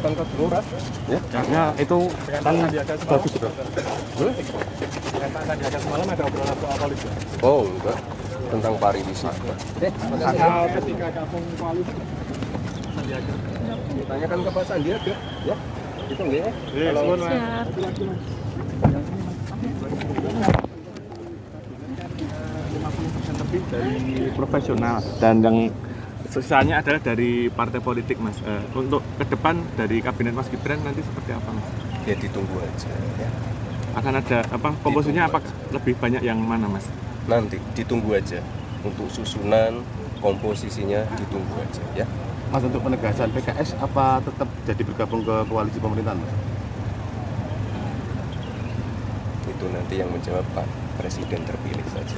tanyakan ke Gelora. Ya, Ya itu kan bagus bro. Hmm? Yang Pak Sandiaga semalam ada obrolan soal politik. Oh, enggak. Tentang pariwisata. Soal ketika gabung koalisi. Sandiaga. Tanyakan ke Pak Sandiaga, ya. Itu enggak ya? Kalau Siap. lebih dari profesional dan yang sisanya adalah dari partai politik mas. Eh, untuk ke depan dari kabinet Mas Gibran nanti seperti apa mas? ya ditunggu aja ya. Akan ada apa komposisinya apa lebih banyak yang mana mas? Nanti ditunggu aja. Untuk susunan komposisinya ditunggu aja ya. Mas untuk penegasan PKS apa tetap jadi bergabung ke koalisi pemerintahan? Mas? Itu nanti yang menjawab Pak Presiden terpilih saja.